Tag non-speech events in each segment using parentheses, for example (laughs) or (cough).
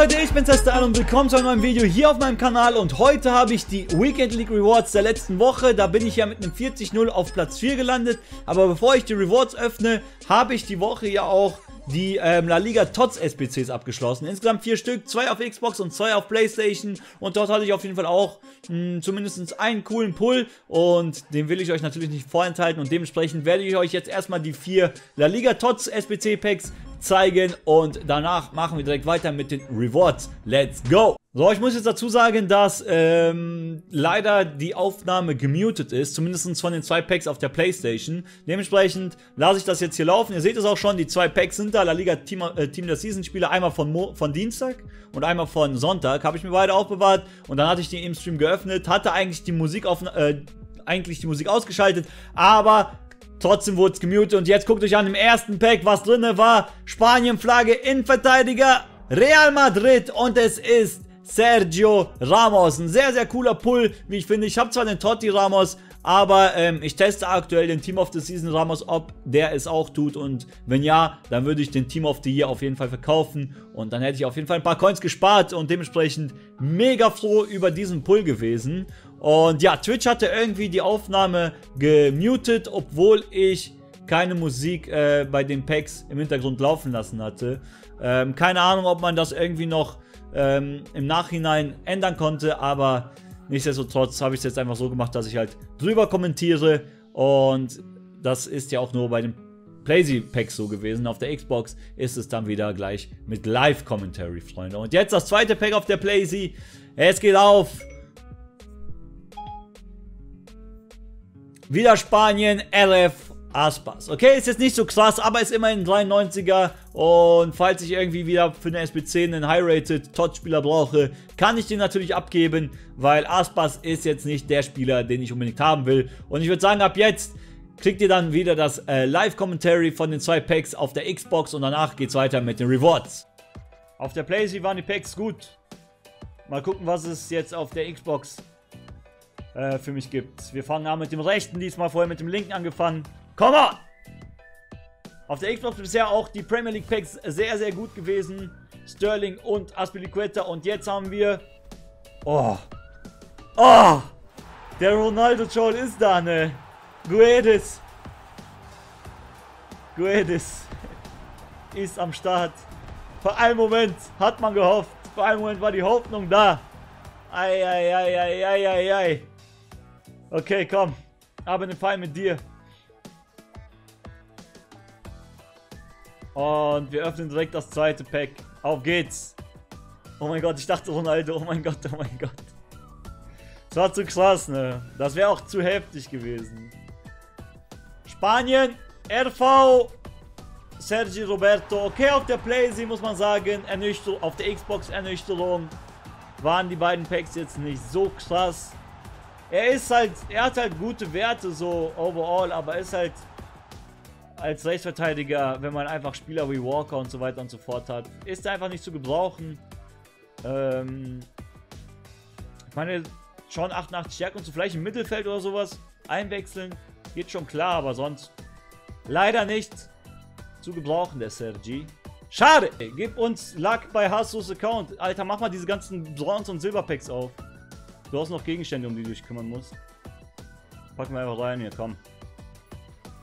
Leute, ich bin Tester und willkommen zu einem neuen Video hier auf meinem Kanal und heute habe ich die Weekend League Rewards der letzten Woche. Da bin ich ja mit einem 40-0 auf Platz 4 gelandet, aber bevor ich die Rewards öffne, habe ich die Woche ja auch die ähm, La Liga TOTS SBCs abgeschlossen. Insgesamt vier Stück, zwei auf Xbox und zwei auf Playstation. Und dort hatte ich auf jeden Fall auch hm, zumindest einen coolen Pull. Und den will ich euch natürlich nicht vorenthalten. Und dementsprechend werde ich euch jetzt erstmal die vier La Liga TOTS SBC Packs zeigen und danach machen wir direkt weiter mit den Rewards. Let's go! So, ich muss jetzt dazu sagen, dass ähm, leider die Aufnahme gemutet ist, zumindest von den zwei Packs auf der Playstation. Dementsprechend lasse ich das jetzt hier laufen. Ihr seht es auch schon, die zwei Packs sind da, La Liga Team, äh, Team der Season Spieler, einmal von, Mo von Dienstag und einmal von Sonntag. Habe ich mir beide aufbewahrt und dann hatte ich die im Stream geöffnet, hatte eigentlich die Musik auf, äh, eigentlich die Musik ausgeschaltet, aber Trotzdem wurde es gemutet und jetzt guckt euch an im ersten Pack, was drin war. Spanien-Flagge, Innenverteidiger, Real Madrid und es ist Sergio Ramos. Ein sehr, sehr cooler Pull, wie ich finde. Ich habe zwar den Totti Ramos, aber ähm, ich teste aktuell den Team of the Season Ramos, ob der es auch tut. Und wenn ja, dann würde ich den Team of the Year auf jeden Fall verkaufen. Und dann hätte ich auf jeden Fall ein paar Coins gespart und dementsprechend mega froh über diesen Pull gewesen. Und ja, Twitch hatte irgendwie die Aufnahme gemutet, obwohl ich keine Musik äh, bei den Packs im Hintergrund laufen lassen hatte. Ähm, keine Ahnung, ob man das irgendwie noch ähm, im Nachhinein ändern konnte, aber nichtsdestotrotz habe ich es jetzt einfach so gemacht, dass ich halt drüber kommentiere und das ist ja auch nur bei den Playsy Packs so gewesen. Auf der Xbox ist es dann wieder gleich mit Live-Commentary, Freunde. Und jetzt das zweite Pack auf der Playsy. Es geht auf. Wieder Spanien, RF Aspas. Okay, ist jetzt nicht so krass, aber ist immerhin ein 93er. Und falls ich irgendwie wieder für eine SBC einen High-Rated Tot-Spieler brauche, kann ich den natürlich abgeben, weil Aspas ist jetzt nicht der Spieler, den ich unbedingt haben will. Und ich würde sagen, ab jetzt kriegt ihr dann wieder das äh, Live-Commentary von den zwei Packs auf der Xbox und danach geht es weiter mit den Rewards. Auf der Playsee waren die Packs gut. Mal gucken, was es jetzt auf der Xbox äh, für mich gibt. Wir fangen an mit dem rechten, diesmal vorher mit dem linken angefangen. Come on! Auf der Xbox bisher auch die Premier League Packs sehr, sehr gut gewesen. Sterling und Aspilicueta. Und jetzt haben wir... Oh. Oh! Der Ronaldo Troll ist da, ne? Guedes. Guedes (laughs) ist am Start. Vor einem Moment hat man gehofft. Vor einem Moment war die Hoffnung da. Eieieiei. Ei, ei, ei, ei, Okay, komm. Aber einen Fall mit dir. Und wir öffnen direkt das zweite Pack. Auf geht's. Oh mein Gott, ich dachte Ronaldo. Oh mein Gott, oh mein Gott. Das war zu krass, ne? Das wäre auch zu heftig gewesen. Spanien, RV, Sergi Roberto. Okay, auf der Playsee muss man sagen, Ernüchterung, auf der Xbox Ernüchterung waren die beiden Packs jetzt nicht so krass. Er ist halt, er hat halt gute Werte so overall, aber ist halt als Rechtsverteidiger, wenn man einfach Spieler wie Walker und so weiter und so fort hat, ist er einfach nicht zu gebrauchen. Ähm, ich meine, schon 88 Stärke und so vielleicht im Mittelfeld oder sowas einwechseln, geht schon klar, aber sonst leider nicht zu gebrauchen, der Sergi. Schade! Gib uns Luck bei Hassos Account. Alter, mach mal diese ganzen Bronze- und Silberpacks auf. Du hast noch Gegenstände, um die du dich kümmern musst. Packen wir einfach rein hier, komm.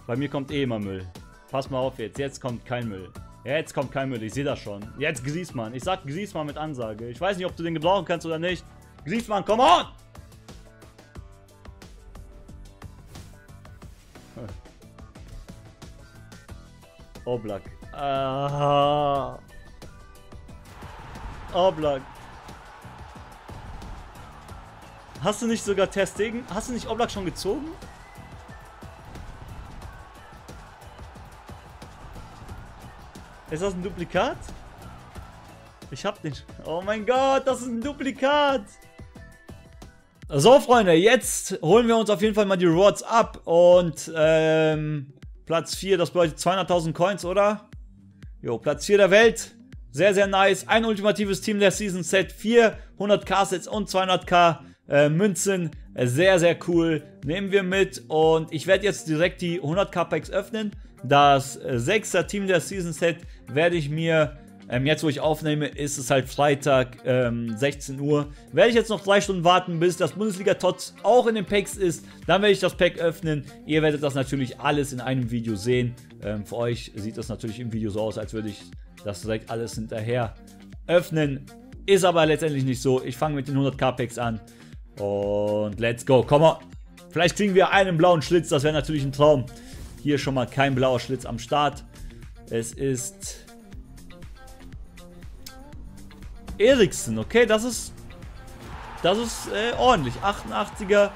Bei mir kommt eh immer Müll. Pass mal auf jetzt. Jetzt kommt kein Müll. Jetzt kommt kein Müll. Ich sehe das schon. Jetzt Griesmann. Ich sag Griesmann mit Ansage. Ich weiß nicht, ob du den gebrauchen kannst oder nicht. Griesmann, come on! (laughs) Oblak. Ah. Oblak. Hast du nicht sogar Testegen? Hast du nicht Oblak schon gezogen? Ist das ein Duplikat? Ich hab den. Oh mein Gott, das ist ein Duplikat. So, Freunde, jetzt holen wir uns auf jeden Fall mal die Rewards ab. Und ähm, Platz 4, das bedeutet 200.000 Coins, oder? Jo, Platz 4 der Welt. Sehr, sehr nice. Ein ultimatives Team der Season Set. 400k Sets und 200k äh, Münzen. Sehr, sehr cool. Nehmen wir mit. Und ich werde jetzt direkt die 100k Packs öffnen. Das 6er äh, Team der Season Set werde ich mir Ähm, jetzt, wo ich aufnehme, ist es halt Freitag, ähm, 16 Uhr. Werde ich jetzt noch drei Stunden warten, bis das Bundesliga-Tots auch in den Packs ist. Dann werde ich das Pack öffnen. Ihr werdet das natürlich alles in einem Video sehen. Ähm, für euch sieht das natürlich im Video so aus, als würde ich das direkt alles hinterher öffnen. Ist aber letztendlich nicht so. Ich fange mit den 100k Packs an. Und let's go. Komm mal. Vielleicht kriegen wir einen blauen Schlitz. Das wäre natürlich ein Traum. Hier schon mal kein blauer Schlitz am Start. Es ist Eriksen. Okay, das ist das ist äh, ordentlich. 88er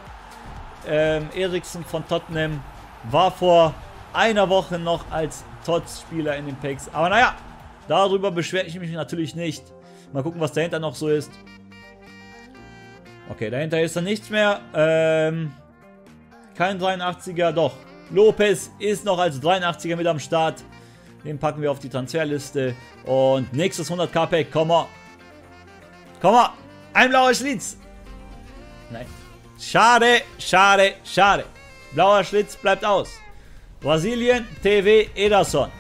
ähm, Eriksen von Tottenham war vor einer Woche noch als Tots-Spieler in den Packs. Aber naja, darüber beschwere ich mich natürlich nicht. Mal gucken, was dahinter noch so ist. Okay, dahinter ist dann nichts mehr. Ähm, kein 83er, doch. Lopez ist noch als 83er mit am Start. Den packen wir auf die Transferliste. Und nächstes 100k Pack, komm mal. Komm mal. Ein blauer Schlitz. Nein. Schade, schade, schade. Blauer Schlitz bleibt aus. Brasilien, TV, Ederson.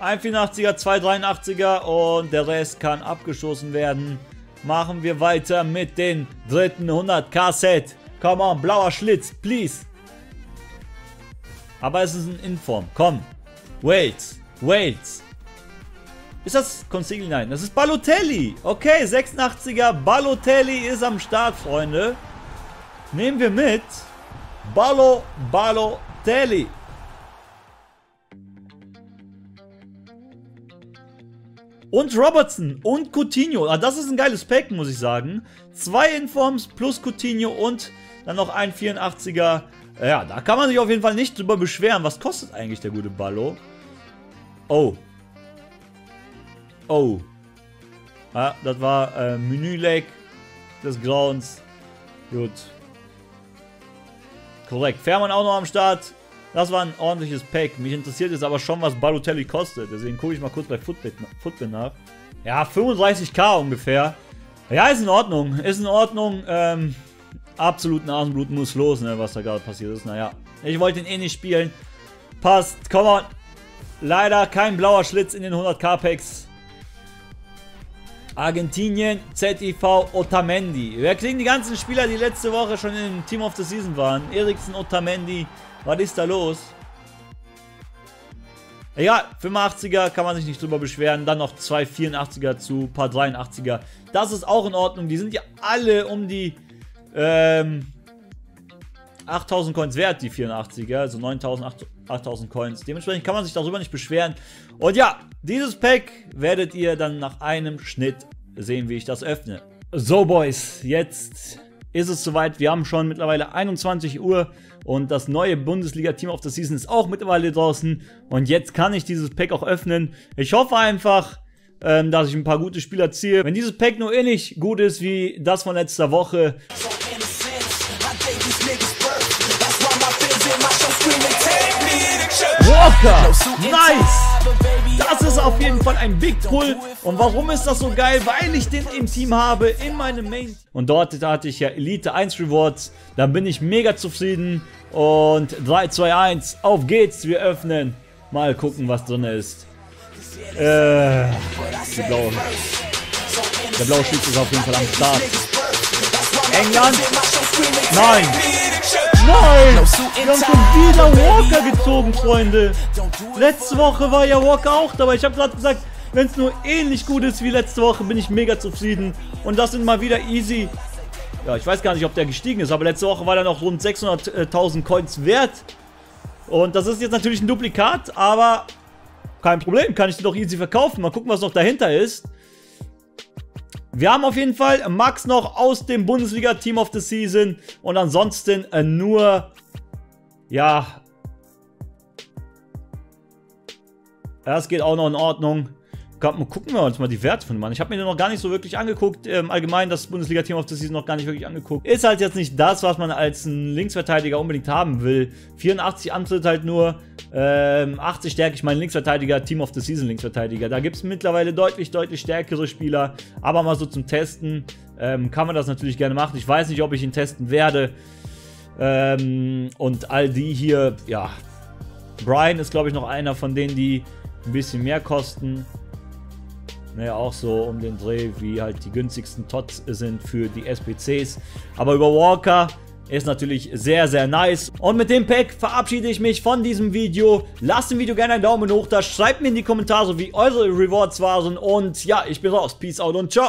184er, 283er und der Rest kann abgeschossen werden. Machen wir weiter mit den dritten 100k Set. Come on, blauer Schlitz, please. Aber es ist ein Inform. Komm. Wales. Wales. Ist das Consigli? Nein, das ist Balotelli. Okay, 86er Balotelli ist am Start, Freunde. Nehmen wir mit. Balo Balotelli. Und Robertson und Coutinho. Ah, das ist ein geiles Pack, muss ich sagen. Zwei Informs plus Coutinho und dann noch ein 84er. Ja, da kann man sich auf jeden Fall nicht drüber beschweren. Was kostet eigentlich der gute Ballo? Oh. Oh. Ja, das war äh, Menü-Lag des Grauens. Gut. Korrekt. Fährmann auch noch am Start. Das war ein ordentliches Pack. Mich interessiert jetzt aber schon, was Balotelli kostet. Deswegen gucke ich mal kurz bei Footbit nach. Ja, 35k ungefähr. Ja, ist in Ordnung. Ist in Ordnung. Ähm, absolut Nasenblut muss los, ne, was da gerade passiert ist. Naja, ich wollte ihn eh nicht spielen. Passt. Komm on. Leider kein blauer Schlitz in den 100k Packs. Argentinien, ZIV, Otamendi. Wir kriegen die ganzen Spieler, die letzte Woche schon im Team of the Season waren. Eriksen, Otamendi, was ist da los? Egal, 85er kann man sich nicht drüber beschweren. Dann noch zwei 84er zu paar 83er. Das ist auch in Ordnung. Die sind ja alle um die ähm, 8000 Coins wert, die 84er. Also 9000, 8000 Coins. Dementsprechend kann man sich darüber nicht beschweren. Und ja, dieses Pack werdet ihr dann nach einem Schnitt sehen, wie ich das öffne. So, Boys, jetzt ist es soweit. Wir haben schon mittlerweile 21 Uhr und das neue Bundesliga-Team of the Season ist auch mittlerweile draußen. Und jetzt kann ich dieses Pack auch öffnen. Ich hoffe einfach, ähm, dass ich ein paar gute Spieler ziehe. Wenn dieses Pack nur ähnlich gut ist wie das von letzter Woche. Walker! Nice! Das ist auf jeden Fall ein Big Pull. Und warum ist das so geil? Weil ich den im Team habe, in meinem Main. Und dort hatte ich ja Elite 1 Rewards. Da bin ich mega zufrieden. Und 3, 2, 1, auf geht's. Wir öffnen. Mal gucken, was drin ist. Äh, die blaue. Der blaue Schütze ist auf jeden Fall am Start. England? Nein! Nein! Wir haben schon wieder Walker gezogen, Freunde. Letzte Woche war ja Walker auch dabei. Ich habe gerade gesagt, wenn es nur ähnlich gut ist wie letzte Woche, bin ich mega zufrieden. Und das sind mal wieder easy. Ja, ich weiß gar nicht, ob der gestiegen ist, aber letzte Woche war er noch rund 600.000 Coins wert. Und das ist jetzt natürlich ein Duplikat, aber kein Problem, kann ich die doch easy verkaufen. Mal gucken, was noch dahinter ist. Wir haben auf jeden Fall Max noch aus dem Bundesliga Team of the Season und ansonsten äh, nur, ja, das geht auch noch in Ordnung. Gucken wir uns mal die Werte von dem Mann. Ich habe mir den noch gar nicht so wirklich angeguckt. Ähm, allgemein das Bundesliga-Team of the Season noch gar nicht wirklich angeguckt. Ist halt jetzt nicht das, was man als ein Linksverteidiger unbedingt haben will. 84 Antritt halt nur. Ähm, 80 stärke ich meinen Linksverteidiger, Team of the Season Linksverteidiger. Da gibt es mittlerweile deutlich, deutlich stärkere Spieler. Aber mal so zum Testen ähm, kann man das natürlich gerne machen. Ich weiß nicht, ob ich ihn testen werde. Ähm, und all die hier, ja. Brian ist, glaube ich, noch einer von denen, die ein bisschen mehr kosten. Naja, auch so um den Dreh, wie halt die günstigsten Tots sind für die SPCs. Aber über Walker ist natürlich sehr, sehr nice. Und mit dem Pack verabschiede ich mich von diesem Video. Lasst dem Video gerne einen Daumen hoch da. Schreibt mir in die Kommentare, wie eure Rewards waren. Und ja, ich bin raus. Peace out und ciao.